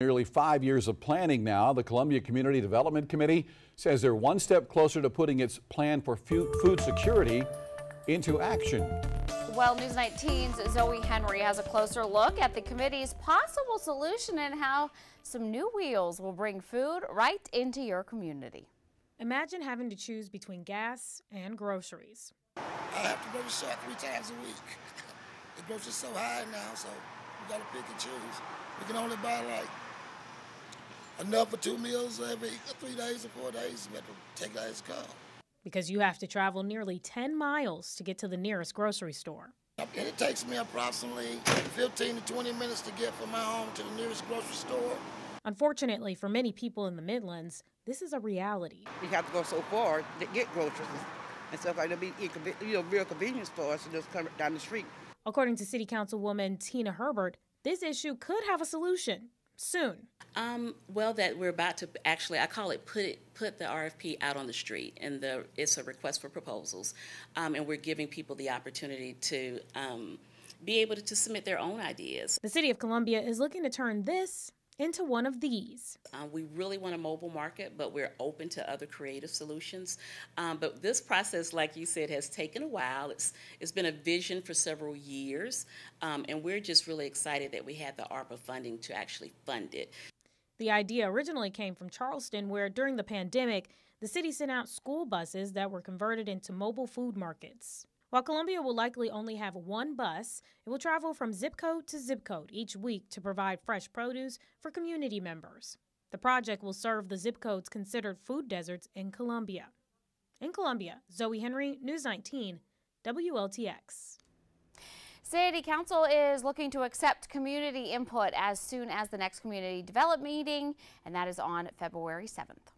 Nearly five years of planning now, the Columbia Community Development Committee says they're one step closer to putting its plan for food security into action. Well, News 19's Zoe Henry has a closer look at the committee's possible solution and how some new wheels will bring food right into your community. Imagine having to choose between gas and groceries. I have to go to the shop three times a week. the groceries so high now, so we got to pick and choose. We can only buy like enough for two meals every three days or four days. We have to take that as a call. Because you have to travel nearly 10 miles to get to the nearest grocery store. And it takes me approximately 15 to 20 minutes to get from my home to the nearest grocery store. Unfortunately, for many people in the Midlands, this is a reality. We have to go so far to get groceries and stuff like that. Be you know real convenience for us to just come down the street. According to City Councilwoman Tina Herbert, this issue could have a solution soon? Um, well, that we're about to actually, I call it put it put the RFP out on the street, and the it's a request for proposals, um, and we're giving people the opportunity to um, be able to, to submit their own ideas. The city of Columbia is looking to turn this into one of these. Uh, we really want a mobile market, but we're open to other creative solutions. Um, but this process, like you said, has taken a while. It's, it's been a vision for several years, um, and we're just really excited that we had the ARPA funding to actually fund it. The idea originally came from Charleston, where during the pandemic, the city sent out school buses that were converted into mobile food markets. While Columbia will likely only have one bus, it will travel from zip code to zip code each week to provide fresh produce for community members. The project will serve the zip codes considered food deserts in Columbia. In Columbia, Zoe Henry, News 19, WLTX. City Council is looking to accept community input as soon as the next community development meeting, and that is on February 7th.